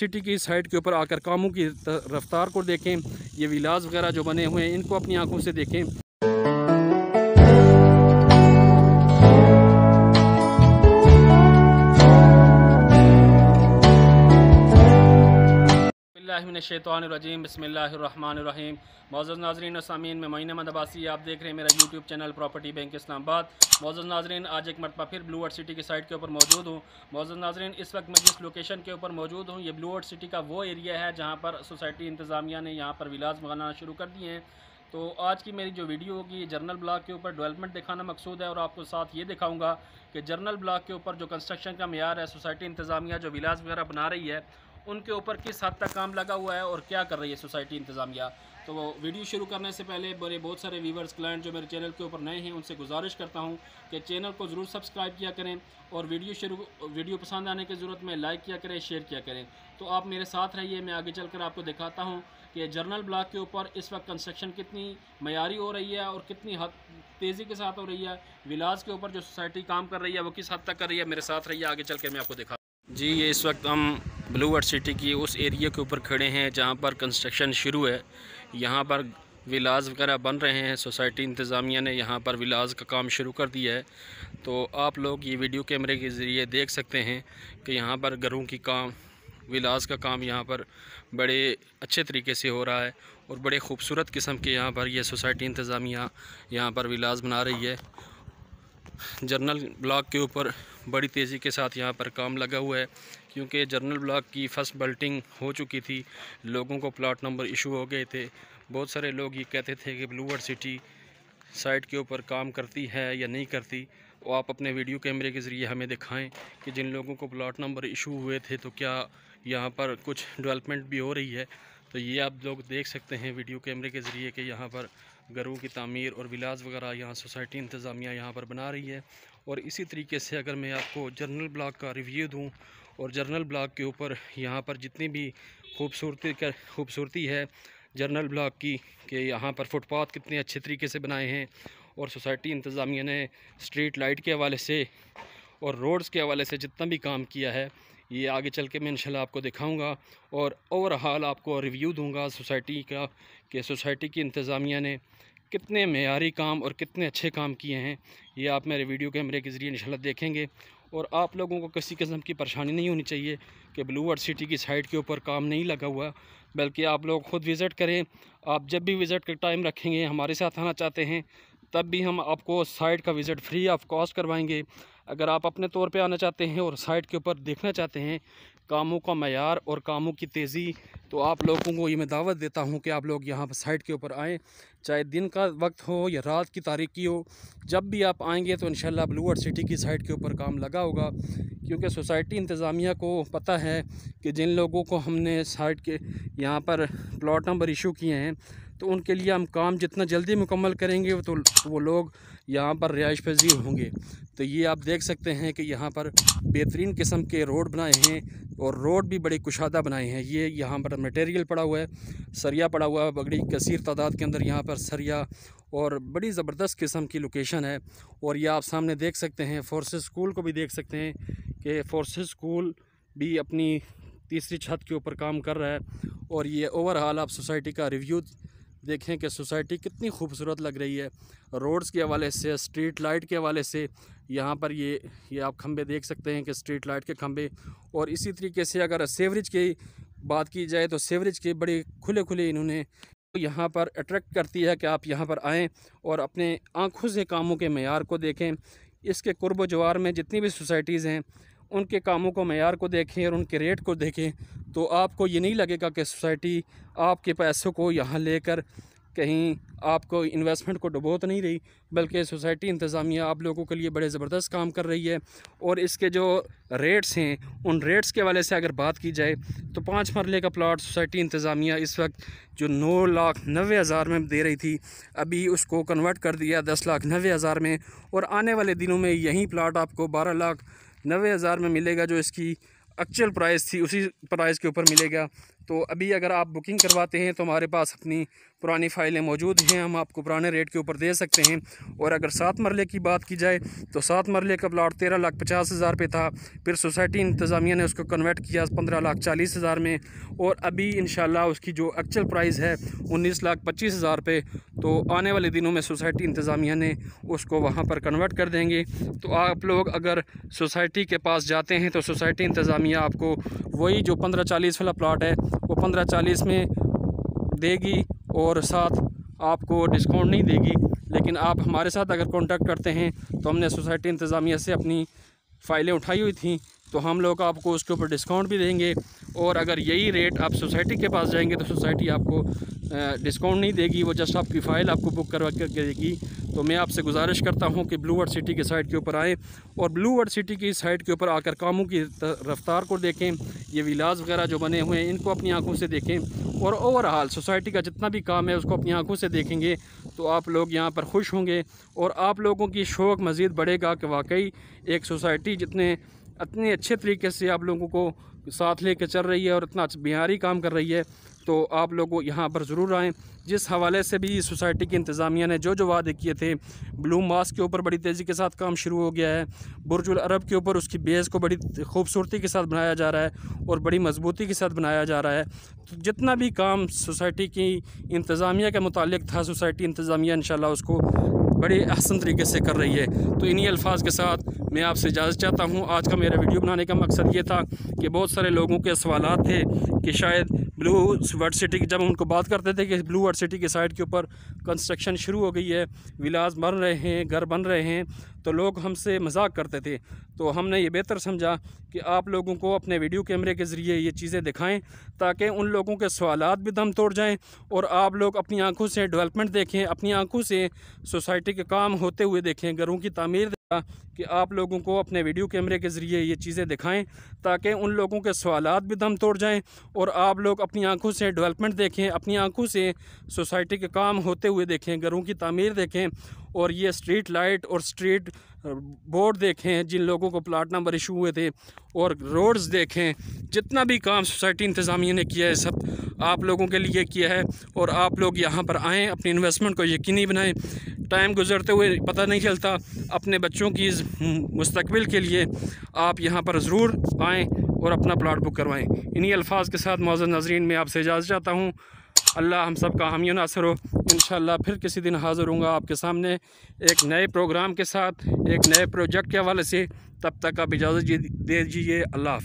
City की side के ऊपर आकर कामों की रफ्तार को देखें, ये विलास वगैरह जो बने हुए हैं, इनको अपनी आँखों से देखें। शैतवानरजीम बसमीम मौज़ नाजरीन सामीन, में मोइन अहमद अब्बासी आप देख रहे हैं मेरा YouTube channel property bank Islamabad. मौज़ नाजरीन, आज एक मरतबा फिर ब्लू वर्ड सिटी की साइड के ऊपर मौजूद हूँ। मौज़ नाजरीन, इस वक्त मैं जिस लोकेशन के ऊपर मौजूद हूँ, ये ब्लू वर्ड सिटी का वो एरिया है जहाँ पर सोसाइटी इंतज़ामिया ने यहाँ पर विलास बनाना शुरू कर दिए हैं। तो आज की मेरी जो वीडियो होगी जर्नल ब्लॉक के ऊपर डेवलपमेंट दिखाना मकसूद है और आपको साथ ये दिखाऊँगा कि जर्नल ब्लॉक के ऊपर जो कंस्ट्रक्शन का मैार है, सोसाइटी इंतज़ामिया जो विलास वगैरह बना रही है, उनके ऊपर किस हद तक काम लगा हुआ है और क्या कर रही है सोसाइटी इंतज़ामिया? तो वीडियो शुरू करने से पहले बड़े बहुत सारे व्यूवर्स, क्लाइंट जो मेरे चैनल के ऊपर नए हैं, उनसे गुजारिश करता हूँ कि चैनल को ज़रूर सब्सक्राइब किया करें और वीडियो शुरू, वीडियो पसंद आने की ज़रूरत में लाइक किया करें, शेयर किया करें। तो आप मेरे साथ रहिए, मैं आगे चलकर आपको दिखाता हूँ कि जर्नल ब्लॉक के ऊपर इस वक्त कंस्ट्रक्शन कितनी मैारी हो रही है और कितनी हद तेज़ी के साथ हो रही है। विलास के ऊपर जो सोसाइटी काम कर रही है, वो किस हद तक कर रही है, मेरे साथ रहिए, आगे चल कर मैं आपको दिखा जी, ये इस वक्त हम ब्लू वर्ड सिटी की उस एरिया के ऊपर खड़े हैं, जहाँ पर कंस्ट्रक्शन शुरू है। यहाँ पर विलाज वगैरह बन रहे हैं, सोसाइटी इंतज़ामिया ने यहाँ पर विलाज का काम शुरू कर दिया है। तो आप लोग ये वीडियो कैमरे के ज़रिए देख सकते हैं कि यहाँ पर घरों की काम, विलास का काम यहाँ पर बड़े अच्छे तरीके से हो रहा है और बड़े खूबसूरत किस्म के यहाँ पर यह सोसाइटी इंतज़ामिया यहाँ पर विलास बना रही है। जर्नल ब्लॉक के ऊपर बड़ी तेज़ी के साथ यहाँ पर काम लगा हुआ है, क्योंकि जर्नल ब्लॉक की फ़र्स्ट बल्टिंग हो चुकी थी। लोगों को प्लाट नंबर इशू हो गए थे। बहुत सारे लोग ये कहते थे कि ब्लू वर्ड सिटी साइट के ऊपर काम करती है या नहीं करती। वो आप अपने वीडियो कैमरे के ज़रिए हमें दिखाएँ कि जिन लोगों को प्लाट नंबर इशू हुए थे तो क्या यहाँ पर कुछ डेवलपमेंट भी हो रही है। तो ये आप लोग देख सकते हैं वीडियो कैमरे के ज़रिए कि यहाँ पर घरों की तमीर और विलास वगैरह यहाँ सोसाइटी इंतज़ामिया यहाँ पर बना रही है। और इसी तरीके से अगर मैं आपको जर्नल ब्लॉक का रिव्यू दूँ और जर्नल ब्लॉक के ऊपर यहाँ पर जितनी भी खूबसूरती का खूबसूरती है जर्नल ब्लॉक की कि यहाँ पर फुटपाथ कितने अच्छे तरीके से बनाए हैं और सोसाइटी इंतज़ामिया ने स्ट्रीट लाइट के हवाले से और रोड्स के हवाले से जितना भी काम किया है ये आगे चल के मैं इंशाल्लाह आपको दिखाऊँगा और ओवरहाल आपको रिव्यू दूँगा सोसाइटी का कि सोसाइटी की इंतज़ामिया ने कितने मैारी काम और कितने अच्छे काम किए हैं। ये आप मेरे वीडियो कैमरे के ज़रिए इंशाल्लाह देखेंगे और आप लोगों को किसी किस्म की परेशानी नहीं होनी चाहिए कि ब्लू वर्ड सिटी की साइड के ऊपर काम नहीं लगा हुआ, बल्कि आप लोग ख़ुद विज़िट करें। आप जब भी विज़िट का टाइम रखेंगे, हमारे साथ आना चाहते हैं, तब भी हम आपको साइट का विज़िट फ्री ऑफ़ कॉस्ट करवाएँगे। अगर आप अपने तौर पे आना चाहते हैं और साइट के ऊपर देखना चाहते हैं कामों का मैार और कामों की तेज़ी तो आप लोगों को ये मैं दावत देता हूँ कि आप लोग यहाँ पर साइट के ऊपर आएँ, चाहे दिन का वक्त हो या रात की तारीख हो। जब भी आप आएँगे तो इन ब्लू वर्ड सिटी की साइट के ऊपर काम लगा होगा, क्योंकि सोसाइटी इंतज़ामिया को पता है कि जिन लोगों को हमने साइट के यहाँ पर प्लॉट नंबर इशू किए हैं तो उनके लिए हम काम जितना जल्दी मुकम्मल करेंगे तो वो लोग यहाँ पर रिहाइश पजीर होंगे। तो ये आप देख सकते हैं कि यहाँ पर बेहतरीन किस्म के रोड बनाए हैं और रोड भी बड़े कुशादा बनाए हैं। ये यहाँ पर मटेरियल पड़ा हुआ है, सरिया पड़ा हुआ है, बड़ी कसीर तादाद के अंदर यहाँ पर सरिया और बड़ी ज़बरदस्त किस्म की लोकेशन है। और ये आप सामने देख सकते हैं, फोर्सेस स्कूल को भी देख सकते हैं कि फोर्सेस स्कूल भी अपनी तीसरी छत के ऊपर काम कर रहा है। और ये ओवरऑल आप सोसाइटी का रिव्यू देखें कि सोसाइटी कितनी खूबसूरत लग रही है। रोड्स के हवाले से, स्ट्रीट लाइट के हवाले से, यहाँ पर ये ये आप खंबे देख सकते हैं कि स्ट्रीट लाइट के खंबे। और इसी तरीके से अगर सेवरेज की बात की जाए तो सेवरेज के बड़े खुले खुले इन्होंने यहाँ पर अट्रैक्ट करती है कि आप यहाँ पर आएँ और अपने आँखों से कामों के मैार को देखें। इसके कुर्ब जवार में जितनी भी सोसाइटीज़ हैं उनके कामों को, मैार को देखें और उनके रेट को देखें तो आपको ये नहीं लगेगा कि सोसाइटी आपके पैसों को यहाँ लेकर कहीं आपको इन्वेस्टमेंट को डुबो तो नहीं रही, बल्कि सोसाइटी इंतज़ामिया आप लोगों के लिए बड़े ज़बरदस्त काम कर रही है। और इसके जो रेट्स हैं, उन रेट्स के वाले से अगर बात की जाए तो पाँच मरले का प्लाट सोसाइटी इंतज़ामिया इस वक्त जो नौ लाख नबे हज़ार में दे रही थी, अभी उसको कन्वर्ट कर दिया दस लाख नबे हज़ार में, और आने वाले दिनों में यही प्लाट आपको बारह लाख नबे हज़ार में मिलेगा जो इसकी एक्चुअल प्राइस थी उसी प्राइस के ऊपर मिलेगा। तो अभी अगर आप बुकिंग करवाते हैं तो हमारे पास अपनी पुरानी फ़ाइलें मौजूद हैं, हम आपको पुराने रेट के ऊपर दे सकते हैं। और अगर सात मरले की बात की जाए तो सात मरले का प्लाट तेरह लाख पचास हज़ार पे था, फिर सोसाइटी इंतज़ामिया ने उसको कन्वर्ट किया पंद्रह लाख चालीस हज़ार में। और अभी इन उसकी जो एक्चुअल प्राइस है, उन्नीस लाख पच्चीस हज़ार पे। तो आने वाले दिनों में सोसाइटी इंतज़ामिया ने उसको वहाँ पर कन्वर्ट कर देंगे। तो आप लोग अगर सोसाइटी के पास जाते हैं तो सोसाइटी इंतज़ामिया आपको वही जो पंद्रह चालीस वाला प्लाट है वो पंद्रह चालीस में देगी और साथ आपको डिस्काउंट नहीं देगी। लेकिन आप हमारे साथ अगर कांटेक्ट करते हैं तो हमने सोसाइटी इंतज़ामिया से अपनी फ़ाइलें उठाई हुई थी तो हम लोग आपको उसके ऊपर डिस्काउंट भी देंगे। और अगर यही रेट आप सोसाइटी के पास जाएँगे तो सोसाइटी आपको डिस्काउंट नहीं देगी, वो जस्ट आपकी फ़ाइल आपको बुक करवा कर देगी। तो मैं आपसे गुजारिश करता हूँ कि ब्लू वर्ड सिटी के साइट के ऊपर आएँ और ब्लू वर्ड सिटी की साइड के ऊपर आकर कामों की रफ्तार को देखें, ये विलास वगैरह जो बने हुए हैं, इनको अपनी आँखों से देखें और ओवरऑल सोसाइटी का जितना भी काम है, उसको अपनी आँखों से देखेंगे तो आप लोग यहाँ पर खुश होंगे और आप लोगों की शौक़ मज़ीद बढ़ेगा कि वाकई एक सोसाइटी जितने, इतने अच्छे तरीके से आप लोगों को साथ लेके चल रही है और इतना बिहारी काम कर रही है तो आप लोग यहाँ पर ज़रूर आएँ। जिस हवाले से भी सोसाइटी की इंतज़ामिया ने जो जो वादे किए थे ब्लू मास्क के ऊपर बड़ी तेज़ी के साथ काम शुरू हो गया है, बुरजुल अरब के ऊपर उसकी बेस को बड़ी खूबसूरती के साथ बनाया जा रहा है और बड़ी मजबूती के साथ बनाया जा रहा है। तो जितना भी काम सोसाइटी की इंतज़ामिया के मुतालिक था, सोसाइटी इंतज़ामिया इन उसको बड़े अहसन तरीके से कर रही है। तो इन्हीं अल्फाज के साथ मैं आपसे इजाज़त चाहता हूँ। आज का मेरा वीडियो बनाने का मकसद ये था कि बहुत सारे लोगों के सवाल थे कि शायद ब्लू वर्ड सिटी की जब उनको बात करते थे कि ब्लू वर्ड सिटी के साइड के ऊपर कंस्ट्रक्शन शुरू हो गई है विलास बन रहे हैं, घर बन रहे हैं तो लोग हमसे मज़ाक करते थे। तो हमने ये बेहतर समझा कि आप लोगों को अपने वीडियो कैमरे के ज़रिए ये चीज़ें दिखाएँ, ताकि उन लोगों के सवाल भी दम तोड़ जाएँ और आप लोग अपनी आँखों से डेवलपमेंट देखें, अपनी आँखों से सोसाइटी के काम होते हुए देखें, घरों की तमीर कि आप लोगों को अपने वीडियो कैमरे के ज़रिए ये चीज़ें दिखाएँ, ताकि उन लोगों के सवाल भी दम तोड़ जाएँ और आप लोग अपनी आँखों से डेवलपमेंट देखें, अपनी आँखों से सोसाइटी के काम होते हुए देखें, घरों की तमीर देखें और ये स्ट्रीट लाइट और स्ट्रीट बोर्ड देखें, जिन लोगों को प्लाट नंबर इशू हुए थे और रोड्स देखें। जितना भी काम सोसाइटी इंतज़ामिया ने किया है, सब आप लोगों के लिए किया है और आप लोग यहाँ पर आएँ, अपनी इन्वेस्टमेंट को यकीनी बनाएँ। टाइम गुजरते हुए पता नहीं चलता अपने बच्चों की मुस्तबिल के लिए आप यहाँ पर ज़रूर आएँ और अपना प्लाट बुक करवाएँ। इन्हीं अल्फाज के साथ मौजूद नजरीन, में आपसे इजाज़त चाहता हूँ। अल्लाह हम सब का हामी नासर हो। इन फिर किसी दिन हाज़िर हूँ आपके सामने एक नए प्रोग्राम के साथ, एक नए प्रोजेक्ट के हवाले से। तब तक आप इजाज़त दे दीजिए। अल्लाह